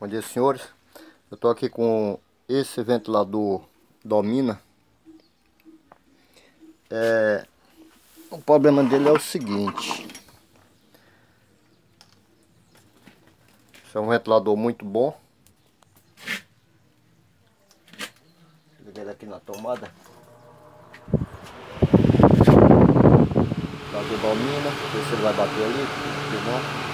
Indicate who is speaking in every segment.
Speaker 1: Bom dia senhores, eu estou aqui com esse ventilador Domina. É, O problema dele é o seguinte. Esse é um ventilador muito bom. Liguei ele aqui na tomada. Ventilador Domina, ver se ele vai bater ali, não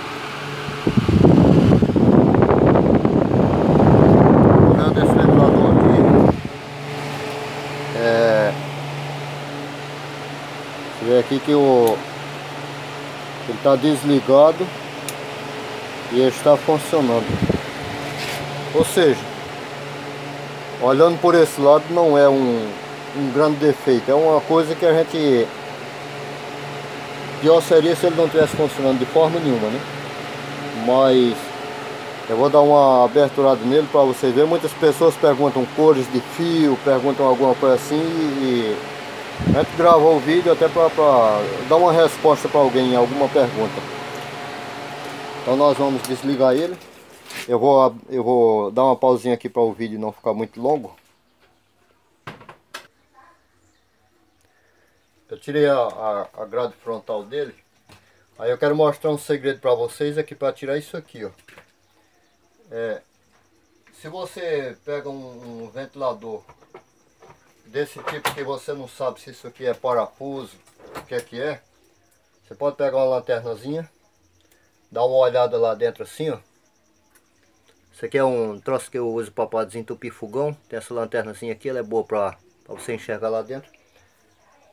Speaker 1: Você vê aqui que o ele está desligado e está funcionando. Ou seja, olhando por esse lado não é um, um grande defeito, é uma coisa que a gente pior seria se ele não estivesse funcionando de forma nenhuma, né? Mas eu vou dar uma aberturada nele para você ver. Muitas pessoas perguntam cores de fio, perguntam alguma coisa assim e a gente gravou o vídeo até para dar uma resposta para alguém, alguma pergunta. Então nós vamos desligar ele. Eu vou, eu vou dar uma pausinha aqui para o vídeo não ficar muito longo. Eu tirei a, a, a grade frontal dele. Aí eu quero mostrar um segredo para vocês aqui para tirar isso aqui, ó. É, se você pega um, um ventilador desse tipo que você não sabe se isso aqui é parafuso, o que é que é, você pode pegar uma lanternazinha, dar uma olhada lá dentro assim, ó. Isso aqui é um troço que eu uso para desentupir fogão. Tem essa lanternazinha aqui, ela é boa para você enxergar lá dentro.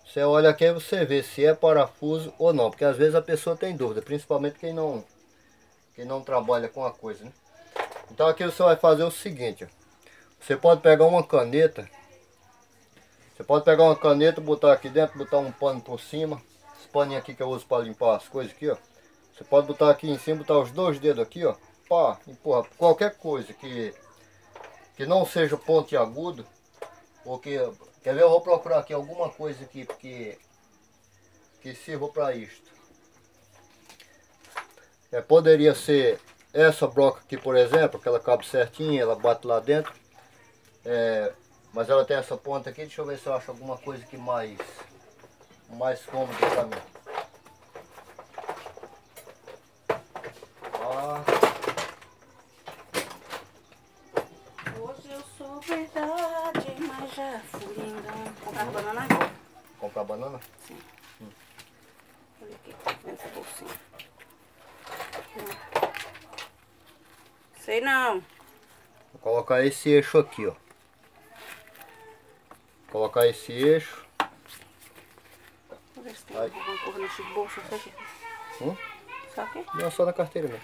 Speaker 1: Você olha aqui e você vê se é parafuso ou não, porque às vezes a pessoa tem dúvida, principalmente quem não, quem não trabalha com a coisa, né? Então aqui você vai fazer o seguinte, ó. Você pode pegar uma caneta você pode pegar uma caneta, botar aqui dentro, botar um pano por cima. Esse paninho aqui que eu uso para limpar as coisas aqui, ó. Você pode botar aqui em cima, botar os dois dedos aqui, ó. Pá, empurra qualquer coisa que, que não seja pontiagudo. Que, quer ver, eu vou procurar aqui alguma coisa aqui que, que sirva para isto. É, poderia ser essa broca aqui, por exemplo, que ela cabe certinho, ela bate lá dentro. É, mas ela tem essa ponta aqui, deixa eu ver se eu acho alguma coisa que mais, mais cômoda para mim.
Speaker 2: Ah. Hoje eu sou verdade, mas já fui engano. Comprar hum. banana agora.
Speaker 1: Comprar banana?
Speaker 2: Sim. Hum. Olha aqui, nessa bolsinha. Sei não.
Speaker 1: Vou colocar esse eixo aqui, ó. Colocar esse eixo.
Speaker 2: Vou ver se tem Aí. alguma coisa nesse bolso aqui.
Speaker 1: Hum?
Speaker 2: Só aqui?
Speaker 1: Não, só na carteira mesmo.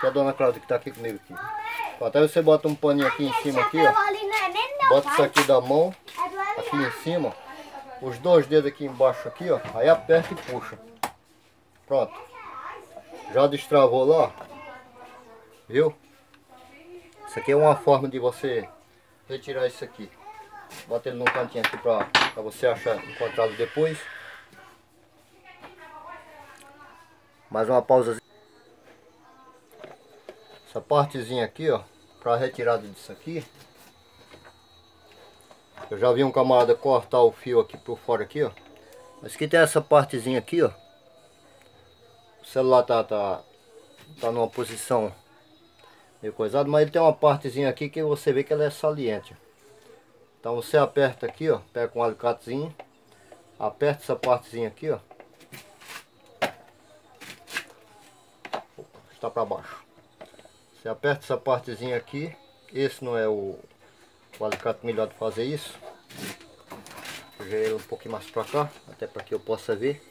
Speaker 1: Que é a dona Cláudia que tá aqui comigo aqui. Até você bota um paninho aqui em cima aqui, ó. Bota isso aqui da mão, aqui em cima. Os dois dedos aqui embaixo aqui, ó. Aí aperta e puxa. Pronto. Já destravou lá, Viu? Isso aqui é uma forma de você retirar isso aqui. Bota ele num cantinho aqui pra, pra você achar, encontrá-lo depois. Mais uma pausa. Essa partezinha aqui, ó, pra retirada disso aqui. Eu já vi um camarada cortar o fio aqui por fora aqui, ó. Mas aqui tem essa partezinha aqui, ó. O celular tá, tá, tá numa posição meio coisado, mas ele tem uma partezinha aqui que você vê que ela é saliente. Então você aperta aqui, ó, pega um alicatezinho, aperta essa partezinha aqui, ó. Está para baixo. Você aperta essa partezinha aqui, esse não é o, o alicate melhor de fazer isso. Vou ele um pouquinho mais para cá, até para que eu possa ver.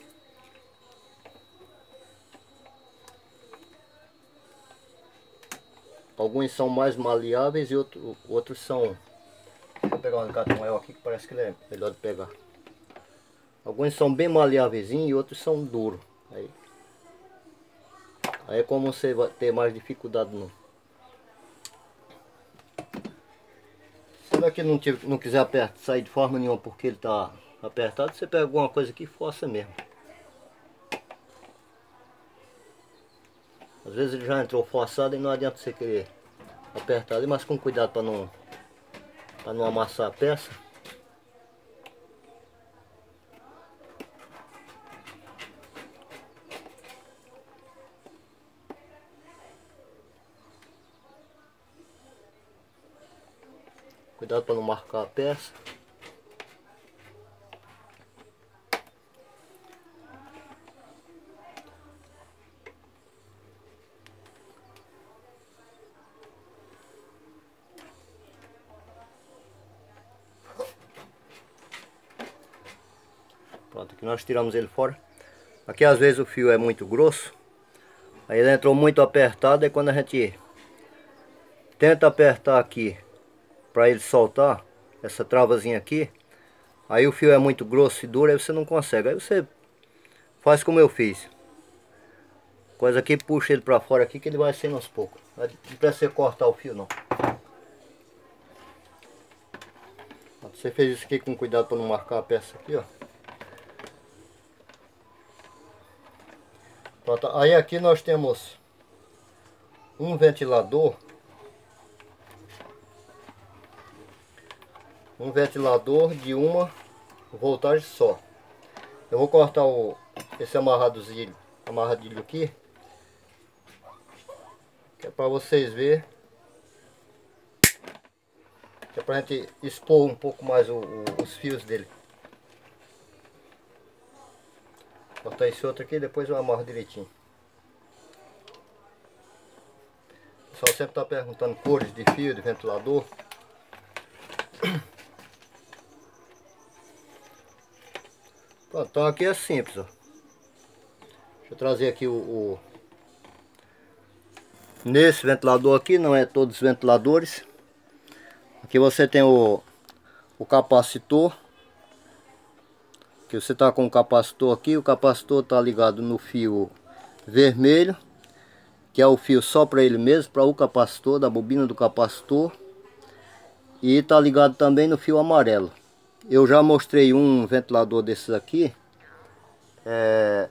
Speaker 1: Alguns são mais maleáveis e outro, outros são Vou pegar um alicate maior aqui que parece que ele é melhor de pegar. Alguns são bem maleáveis e outros são duros. Aí, aí é como você vai ter mais dificuldade no. Se daqui não, tiver, não quiser apertar, sair de forma nenhuma porque ele está apertado, você pega alguma coisa aqui e força mesmo. Às vezes ele já entrou forçado e não adianta você querer apertado, mas com cuidado para não, para não amassar a peça. Cuidado para não marcar a peça. Pronto, aqui nós tiramos ele fora. Aqui às vezes o fio é muito grosso. Aí ele entrou muito apertado e quando a gente tenta apertar aqui para ele soltar essa travazinha aqui, aí o fio é muito grosso e duro, aí você não consegue. Aí você faz como eu fiz. Coisa aqui, puxa ele para fora aqui que ele vai saindo aos poucos. Não precisa cortar o fio não. Você fez isso aqui com cuidado para não marcar a peça aqui, ó. Pronto, aí aqui nós temos um ventilador. Um ventilador de uma voltagem só. Eu vou cortar o, esse amarradozinho, amarradilho aqui. Que é para vocês verem. Que é para a gente expor um pouco mais o, o, os fios dele. Cortar esse outro aqui depois eu amarro direitinho. O pessoal sempre está perguntando cores de fio, de ventilador. Pronto, então aqui é simples, ó. Deixa eu trazer aqui o, o... Nesse ventilador aqui, não é todos os ventiladores. Aqui você tem o, o capacitor que você está com o capacitor aqui, o capacitor está ligado no fio vermelho, que é o fio só para ele mesmo, para o capacitor, da bobina do capacitor. E está ligado também no fio amarelo. Eu já mostrei um ventilador desses aqui, é,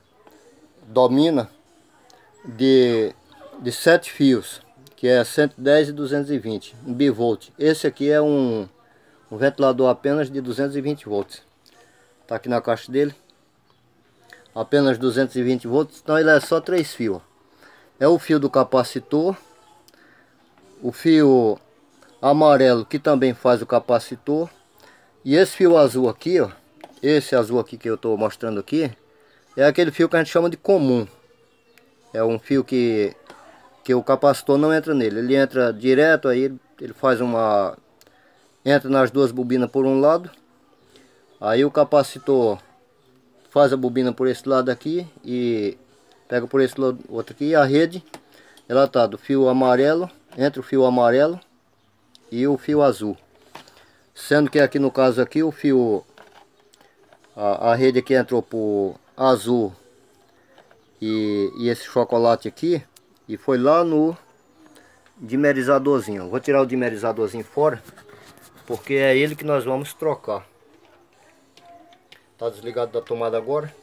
Speaker 1: domina de, de 7 fios, que é 110 e 220, um bivolt. Esse aqui é um, um ventilador apenas de 220 volts. Tá aqui na caixa dele. Apenas 220 volts. Então ele é só três fios. É o fio do capacitor. O fio amarelo que também faz o capacitor. E esse fio azul aqui, ó. Esse azul aqui que eu estou mostrando aqui. É aquele fio que a gente chama de comum. É um fio que, que o capacitor não entra nele. Ele entra direto aí, ele faz uma... Entra nas duas bobinas por um lado Aí o capacitor faz a bobina por esse lado aqui e pega por esse lado, outro aqui. E a rede, ela tá do fio amarelo, entre o fio amarelo e o fio azul. Sendo que aqui no caso aqui o fio, a, a rede aqui entrou por azul e, e esse chocolate aqui e foi lá no dimerizadorzinho. Vou tirar o dimerizadorzinho fora, porque é ele que nós vamos trocar. Está desligado da tomada agora.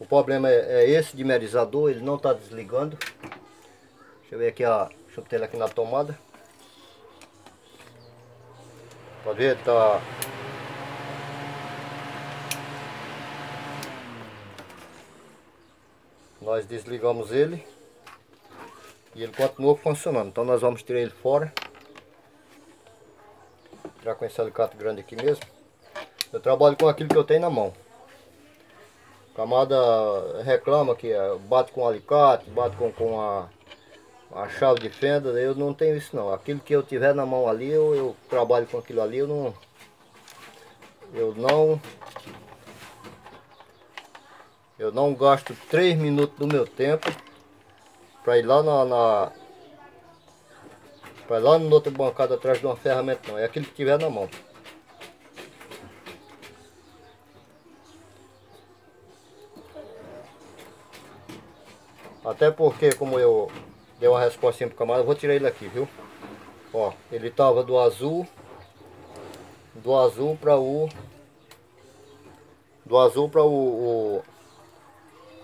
Speaker 1: O problema é, é esse dimerizador, ele não está desligando. Deixa eu ver aqui a chutela aqui na tomada. Pode ver, tá... Nós desligamos ele. E ele continua funcionando. Então nós vamos tirar ele fora. Tirar com esse alicate grande aqui mesmo. Eu trabalho com aquilo que eu tenho na mão. Camada reclama que é, bate com alicate, bate com, com a, a chave de fenda, eu não tenho isso não. Aquilo que eu tiver na mão ali, eu, eu trabalho com aquilo ali, eu não... Eu não... Eu não gasto 3 minutos do meu tempo para ir lá na, na para lá no outro bancada atrás de uma ferramenta não, é aquilo que tiver na mão. Até porque, como eu dei uma resposta pro camarada, eu vou tirar ele aqui, viu? Ó, ele tava do azul, do azul para o, do azul para o, o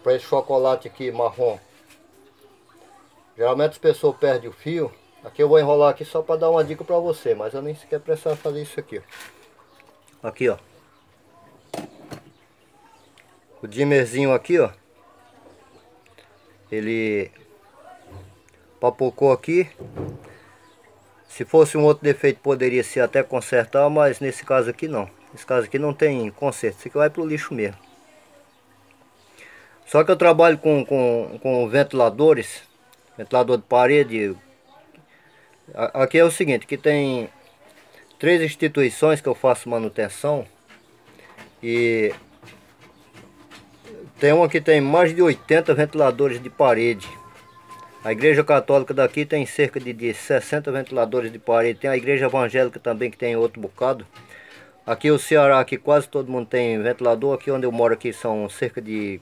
Speaker 1: para esse chocolate aqui marrom. Geralmente as pessoas perdem o fio Aqui eu vou enrolar aqui só para dar uma dica para você, mas eu nem sequer precisava fazer isso aqui. Aqui, ó. O dimmerzinho aqui, ó. Ele papocou aqui. Se fosse um outro defeito poderia ser até consertar, mas nesse caso aqui não. Nesse caso aqui não tem conserto, isso aqui vai pro lixo mesmo. Só que eu trabalho com, com, com ventiladores, ventilador de parede. Aqui é o seguinte, que tem três instituições que eu faço manutenção e tem uma que tem mais de 80 ventiladores de parede. A igreja católica daqui tem cerca de, de 60 ventiladores de parede. Tem a igreja evangélica também que tem outro bocado. Aqui o Ceará, aqui quase todo mundo tem ventilador. Aqui onde eu moro aqui são cerca de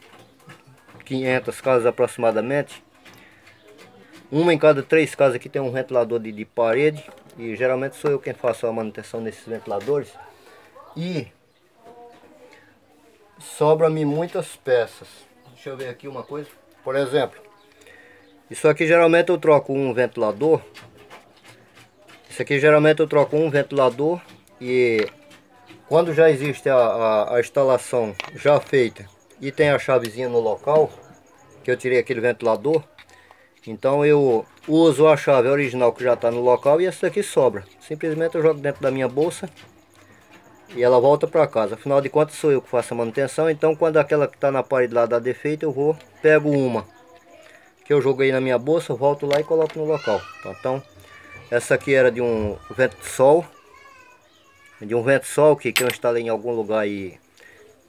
Speaker 1: 500 casas aproximadamente. Uma em cada três casas aqui tem um ventilador de, de parede. E geralmente sou eu quem faço a manutenção desses ventiladores. E sobra-me muitas peças. Deixa eu ver aqui uma coisa. Por exemplo, isso aqui geralmente eu troco um ventilador. Isso aqui geralmente eu troco um ventilador e quando já existe a, a, a instalação já feita e tem a chavezinha no local, que eu tirei aquele ventilador, então eu uso a chave original que já está no local e essa aqui sobra. Simplesmente eu jogo dentro da minha bolsa e ela volta para casa. Afinal de contas sou eu que faço a manutenção, então quando aquela que está na parede lá dá defeito, eu vou, pego uma que eu joguei na minha bolsa, volto lá e coloco no local. Então, essa aqui era de um vento sol, de um vento sol que, que eu instalei em algum lugar e,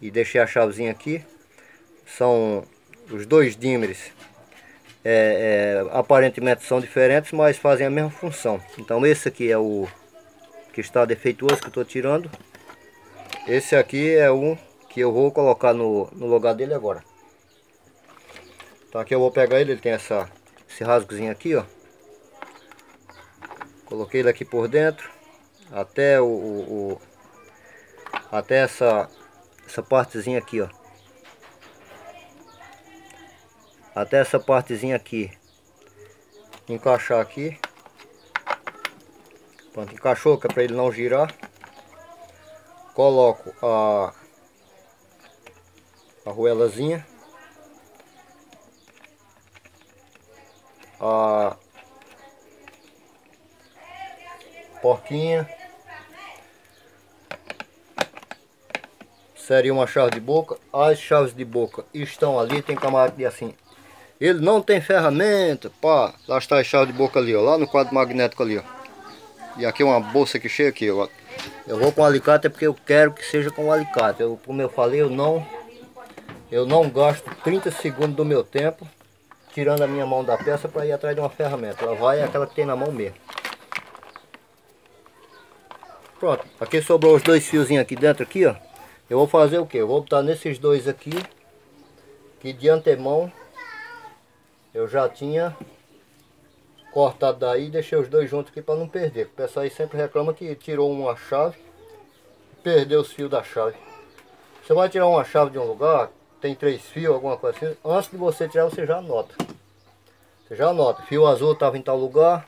Speaker 1: e deixei a chavezinha aqui. São os dois dimmers, é, é, aparentemente são diferentes, mas fazem a mesma função. Então esse aqui é o que está defeituoso que eu estou tirando. Esse aqui é um que eu vou colocar no, no lugar dele agora. Então aqui eu vou pegar ele, ele tem essa, esse rasgozinho aqui, ó. Coloquei ele aqui por dentro, até o, o, o até essa, essa partezinha aqui, ó. Até essa partezinha aqui. Encaixar aqui. Pronto, encaixou, que é para ele não girar coloco a arruelazinha. A porquinha. Seria uma chave de boca. As chaves de boca estão ali tem camarada que assim. Ele não tem ferramenta pá, lá está a chave de boca ali ó, lá no quadro magnético ali ó e aqui uma bolsa que cheia aqui ó eu vou com alicate é porque eu quero que seja com alicate. Eu, como eu falei, eu não, eu não gasto 30 segundos do meu tempo tirando a minha mão da peça para ir atrás de uma ferramenta. Ela vai é aquela que tem na mão mesmo. Pronto, aqui sobrou os dois fiozinhos aqui dentro aqui, ó. Eu vou fazer o que? Eu vou botar nesses dois aqui, que de antemão eu já tinha cortado daí e deixei os dois juntos aqui para não perder. O pessoal aí sempre reclama que tirou uma chave perdeu os fios da chave. Você vai tirar uma chave de um lugar, tem três fios, alguma coisa assim, antes de você tirar você já anota. Você já anota, fio azul estava em tal lugar,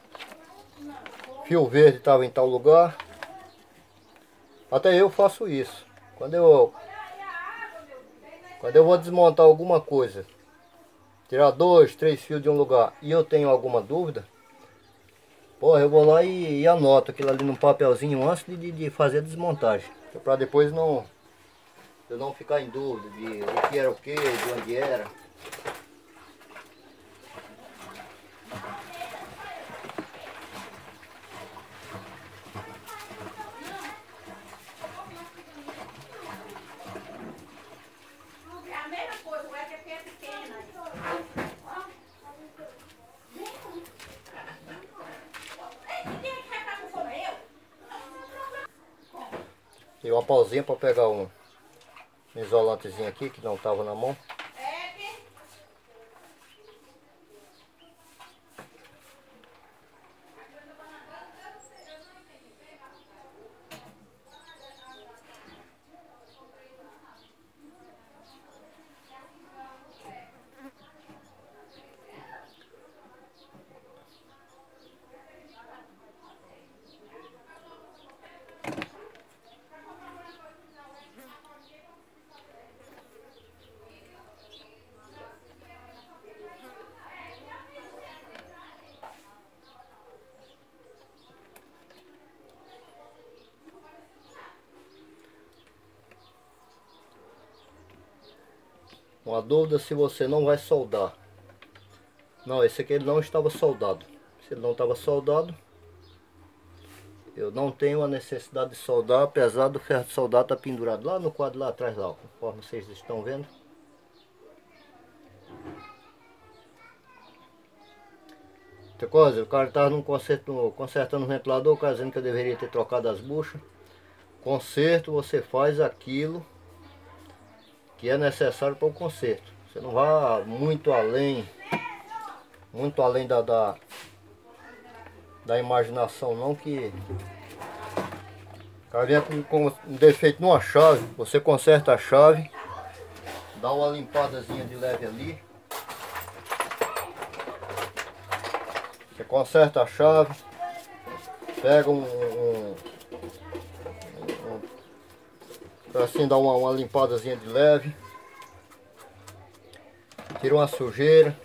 Speaker 1: fio verde estava em tal lugar. Até eu faço isso. Quando eu quando eu vou desmontar alguma coisa, tirar dois, três fios de um lugar e eu tenho alguma dúvida, Pô, eu vou lá e, e, anoto aquilo ali num papelzinho antes de, de fazer a desmontagem. É para depois não eu não ficar em dúvida de o que era o que, de onde era. Uma pausinha para pegar um isolantezinho aqui que não estava na mão. Uma dúvida se você não vai soldar. Não, esse aqui não estava soldado. Se ele não estava soldado, eu não tenho a necessidade de soldar, apesar do ferro de soldar estar tá pendurado lá no quadro lá atrás, lá, conforme vocês estão vendo. Coisa, o cara estava num conserto, consertando o ventilador, o dizendo que eu deveria ter trocado as buchas. Conserto, você faz aquilo que é necessário para o conserto. Você não vá muito além, muito além da, da, da imaginação não, que o cara vem com, com um defeito numa chave, você conserta a chave, dá uma limpadazinha de leve ali, Você conserta a chave, pega um, um, um assim dá uma, uma limpadazinha de leve, tira uma sujeira.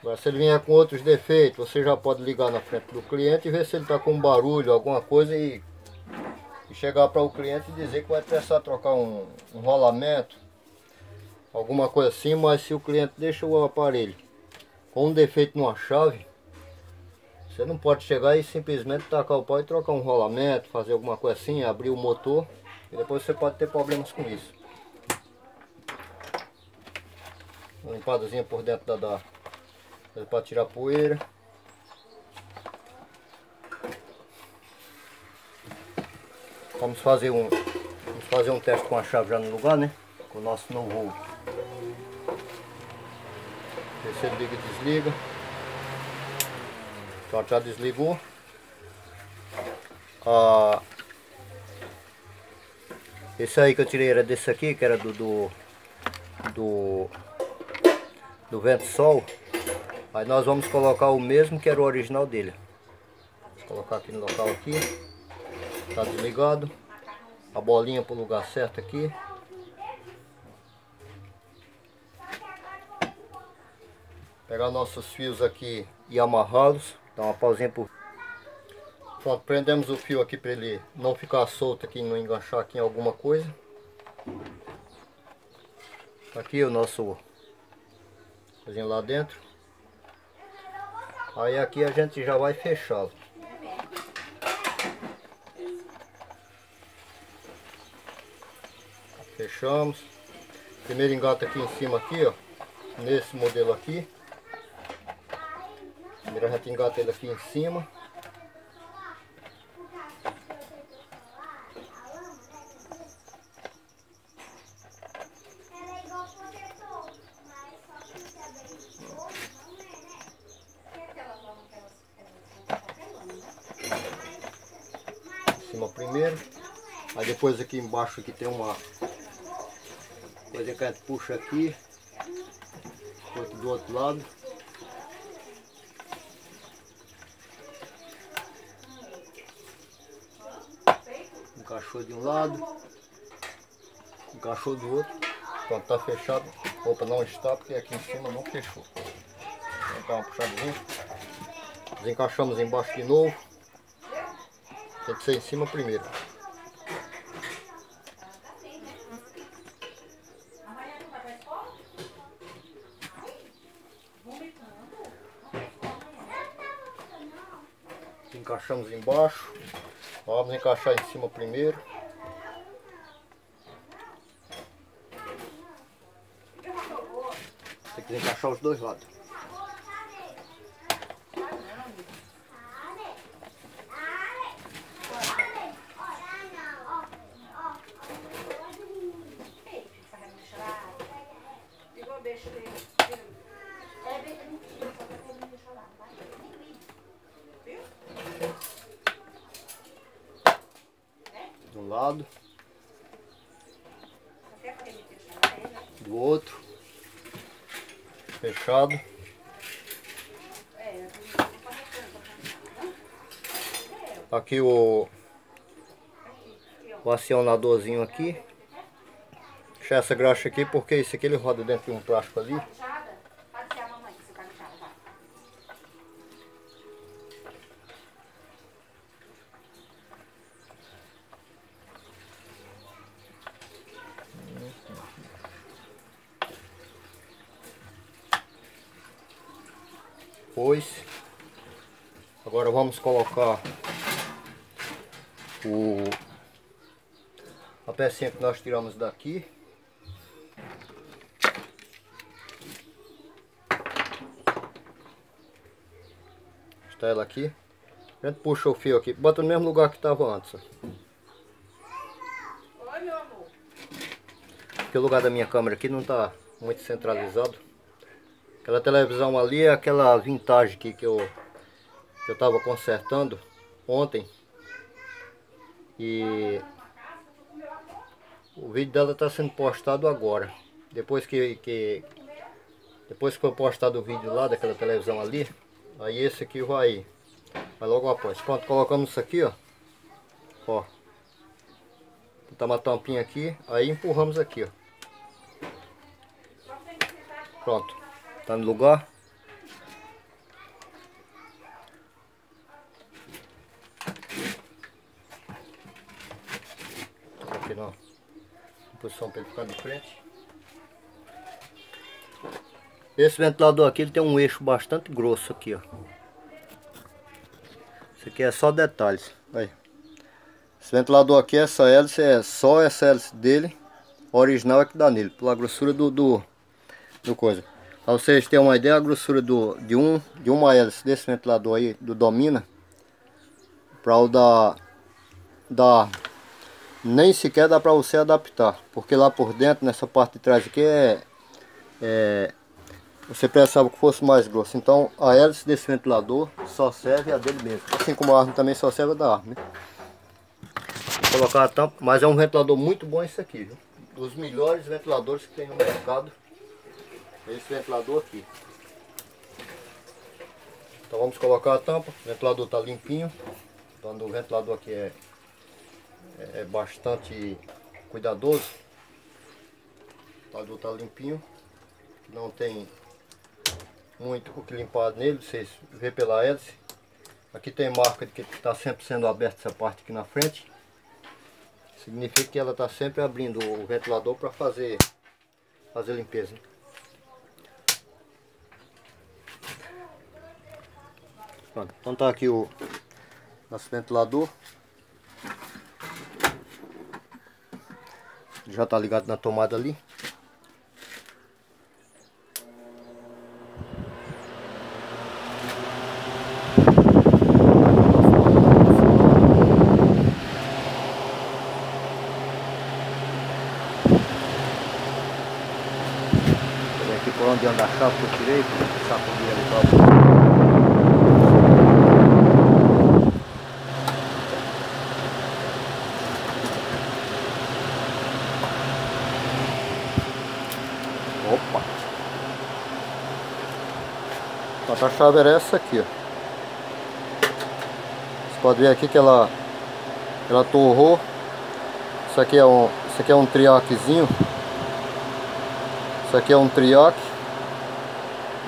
Speaker 1: Agora, se ele vier com outros defeitos, você já pode ligar na frente do cliente e ver se ele está com barulho, alguma coisa e, e chegar para o cliente e dizer que vai precisar trocar um, um rolamento, alguma coisa assim, mas se o cliente deixa o aparelho com um defeito numa chave, você não pode chegar e simplesmente tacar o pau e trocar um rolamento, fazer alguma coisa assim, abrir o motor, e depois você pode ter problemas com isso. Uma limpadazinha por dentro da, da para tirar poeira. Vamos fazer um vamos fazer um teste com a chave já no lugar, né? Com o nosso novo você liga e desliga. Então já desligou. Ah, esse aí que eu tirei era desse aqui, que era do do, do, do vento sol. Aí nós vamos colocar o mesmo que era o original dele. Vou colocar aqui no local aqui. Tá desligado. A bolinha para o lugar certo aqui. Pegar nossos fios aqui e amarrá-los. Dar uma pausinha por... Pronto, prendemos o fio aqui para ele não ficar solto aqui, não enganchar aqui em alguma coisa. Tá aqui o nosso coisinho lá dentro. Aí aqui a gente já vai fechá-lo. Fechamos. Primeiro engata aqui em cima aqui, ó. Nesse modelo aqui. Primeiro a gente engata ele aqui em cima. Cima primeiro. Aí depois aqui embaixo aqui tem uma coisa que a gente puxa aqui. Outro do outro lado. Encaixou de um lado, encaixou do outro, pronto, tá fechado, opa, não está porque aqui em cima não fechou. Vou dar uma puxadinha, desencaixamos embaixo de novo, tem que ser em cima primeiro. Encaixamos embaixo. Vamos encaixar em cima primeiro. Tem que encaixar os dois lados. Lado, do outro, fechado. Aqui o, o acionadorzinho aqui. Deixar essa graxa aqui porque esse aqui ele roda dentro de um plástico ali. Depois. Agora vamos colocar o a pecinha que nós tiramos daqui. Está ela aqui. A gente puxa o fio aqui, bota no mesmo lugar que estava antes. Meu amor. Porque o lugar da minha câmera aqui não está muito centralizado. Aquela televisão ali é aquela vintage aqui que eu que eu estava consertando ontem. E o vídeo dela está sendo postado agora. Depois que, que depois que foi postado o vídeo lá daquela televisão ali, aí esse aqui vai Vai logo após. Pronto, colocamos isso aqui, ó. Ó. Botar uma tampinha aqui, aí empurramos aqui, ó. Pronto. Tá no lugar. Aqui não. Posição para ele ficar de frente. Esse ventilador aqui ele tem um eixo bastante grosso aqui, ó. Isso aqui é só detalhes. Aí. Esse ventilador aqui, essa hélice é só essa hélice dele. original é que dá nele. Pela grossura do, do, do coisa. Para vocês terem uma ideia, a grossura do, de, um, de uma hélice desse ventilador aí, do Domina. Para o da, da... Nem sequer dá para você adaptar. Porque lá por dentro, nessa parte de trás aqui é... é você pensava que fosse mais grosso. Então a hélice desse ventilador só serve a dele mesmo. Assim como a arma também só serve a da arma. Vou colocar a tampa, mas é um ventilador muito bom esse aqui. Viu? Dos melhores ventiladores que tem no mercado. Esse ventilador aqui. Então vamos colocar a tampa. O ventilador está limpinho. Então o ventilador aqui é, é bastante cuidadoso. O ventilador está limpinho. Não tem muito o que limpar nele, vocês vê pela hélice. Aqui tem marca de que está sempre sendo aberta essa parte aqui na frente. Significa que ela está sempre abrindo o ventilador para fazer, fazer limpeza. Pronto, então está aqui o nosso ventilador. Já está ligado na tomada ali. onde anda a chave que eu tirei, sacudi ali A chave era essa aqui, ó. Você pode ver aqui que ela ela torrou. Isso aqui é um, isso aqui é um triaquezinho. Isso aqui é um triaque.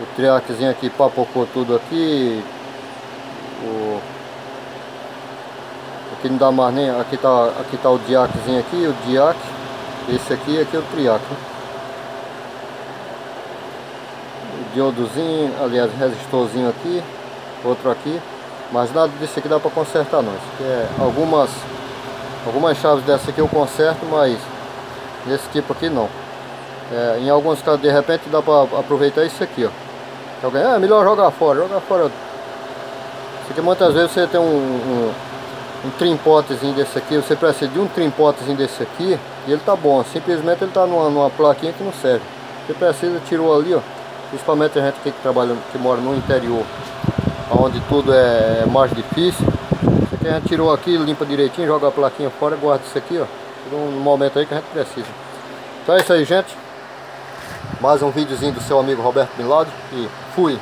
Speaker 1: O triaquezinho aqui papocou tudo aqui. O... Aqui não dá mais nem. Aqui tá, aqui tá o diaquezinho aqui, o diaque. Esse aqui, aqui é o triaque. Né? O diodozinho, aliás, resistorzinho aqui. Outro aqui. Mas nada disso aqui dá para consertar não. Isso é algumas, algumas chaves dessa aqui eu conserto, mas nesse tipo aqui não. É, em alguns casos de repente dá para aproveitar isso aqui, ó. Alguém, ah, melhor jogar fora, jogar fora. Isso aqui muitas vezes você tem um, um, um trimpotezinho desse aqui, você precisa de um trimpotezinho desse aqui e ele tá bom, simplesmente ele tá numa, numa plaquinha que não serve. Você precisa, tirou ali, ó, principalmente a gente que trabalha, que mora no interior, onde tudo é, é mais difícil. Isso aqui a gente tirou aqui, limpa direitinho, joga a plaquinha fora, guarda isso aqui, ó, no momento aí que a gente precisa. Então é isso aí, gente. Mais um videozinho do seu amigo Roberto Bin e fui!